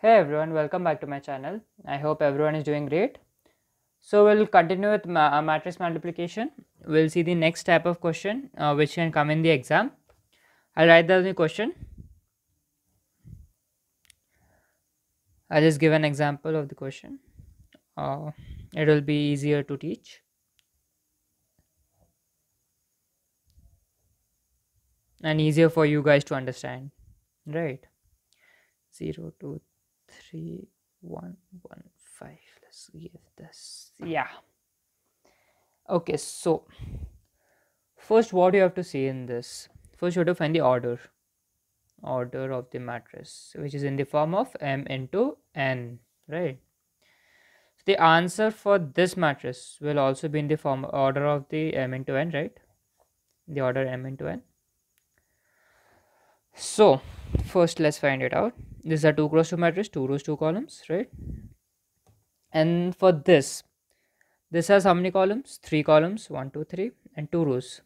Hey everyone, welcome back to my channel. I hope everyone is doing great. So we'll continue with ma uh, matrix multiplication. We'll see the next type of question uh, which can come in the exam. I'll write down the question. I'll just give an example of the question. Uh, it will be easier to teach. And easier for you guys to understand. Right. 0, 2, three one one five. Let's give this yeah. Okay so first what you have to see in this. First you have to find the order. Order of the matrix which is in the form of m into n right? So the answer for this matrix will also be in the form order of the m into n right? The order m into n. So first let's find it out this is a 2 cross 2 matrix 2 rows 2 columns right? And for this this has how many columns? 3 columns 1 2 3 and 2 rows.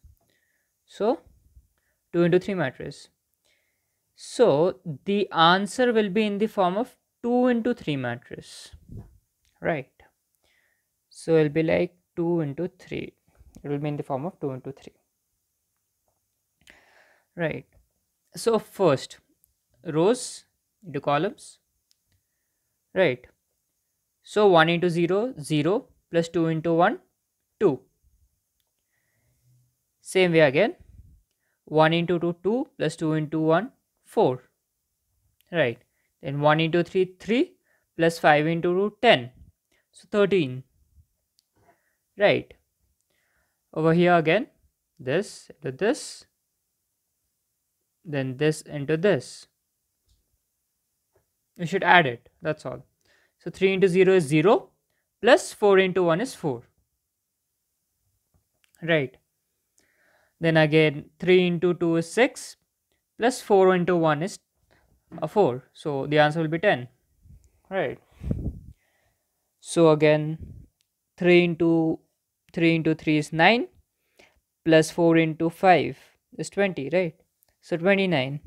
So 2 into 3 matrix so the answer will be in the form of 2 into 3 matrix right? So it'll be like 2 into 3 it will be in the form of 2 into 3 right? So first rows into columns. Right. So 1 into 0 0 plus 2 into 1 2 same way again. 1 into 2 2 plus 2 into 1 4 right. Then 1 into 3 3 plus 5 into 2 10 so 13 right. Over here again. This into this. Then this into this you should add it. That's all. So 3 into 0 is 0 plus 4 into 1 is 4 right. Then again 3 into 2 is 6 plus 4 into 1 is a 4 so the answer will be 10 right. So again 3 into 3 into 3 is 9 plus 4 into 5 is 20 right? So 29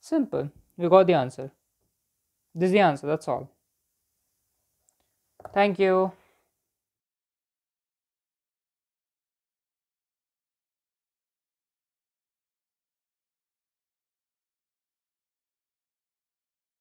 simple we got the answer. This is the answer that's all. Thank you